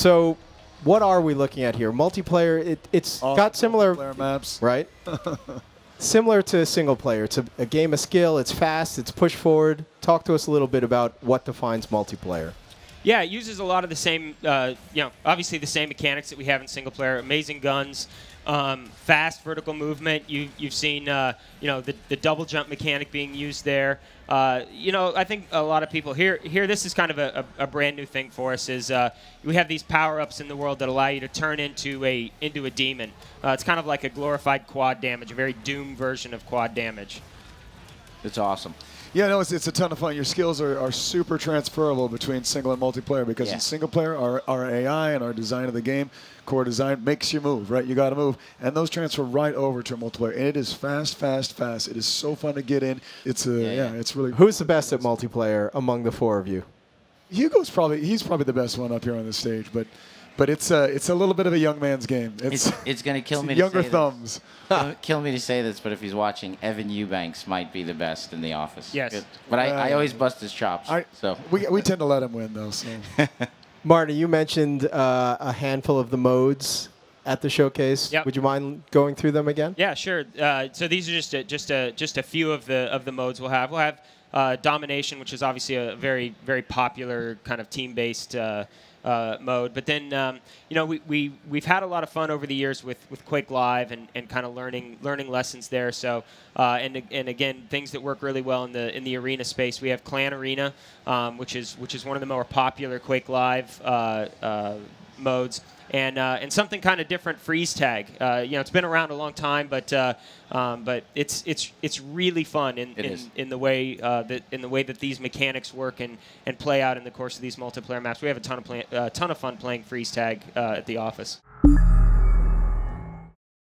So, what are we looking at here? Multiplayer. It, it's All got similar maps. right? Similar to single player. It's a, a game of skill. It's fast. It's push forward. Talk to us a little bit about what defines multiplayer. Yeah, it uses a lot of the same, uh, you know, obviously the same mechanics that we have in single player. Amazing guns, um, fast vertical movement. You, you've seen, uh, you know, the, the double jump mechanic being used there. Uh, you know, I think a lot of people here, here this is kind of a, a, a brand new thing for us. Is uh, we have these power ups in the world that allow you to turn into a into a demon. Uh, it's kind of like a glorified quad damage, a very Doom version of quad damage. It's awesome. Yeah, no, it's, it's a ton of fun. Your skills are, are super transferable between single and multiplayer because Yeah. in single player, our, our AI and our design of the game, core design, makes you move, right? You got to move. And those transfer right over to multiplayer. And it is fast, fast, fast. It is so fun to get in. It's a, yeah, yeah. it's really. Who's the best at multiplayer among the four of you? Hugo's probably, he's probably the best one up here on the stage, but. But it's a, it's a little bit of a young man's game. It's, It's, it's going to kill it's me. younger say thumbs. This. Kill- kill me to say this, but if he's watching, Evan Eubanks might be the best in the office. Yes. Good. But I, I Uh, always bust his chops. I, so we, we tend to let him win, though. So. Marty, you mentioned uh, a handful of the modes at the showcase. Yep. Would you mind going through them again? Yeah, sure. Uh, so these are just a, just a just a few of the of the modes we'll have. We'll have uh, domination, which is obviously a very very popular kind of team based. Uh, uh, mode, but then um, you know we, we we've had a lot of fun over the years with, with Quake Live and, and kind of learning learning lessons there. So uh, and and again things that work really well in the in the arena space. We have Clan Arena, um, which is which is one of the more popular Quake Live uh, uh, modes and uh, and something kind of different freeze tag. Uh, you know, it's been around a long time, but uh, um, but it's it's it's really fun in, in, in the way uh, that in the way that these mechanics work and, and play out in the course of these multiplayer maps. We have a ton of play, uh, ton of fun playing freeze tag uh, at the office.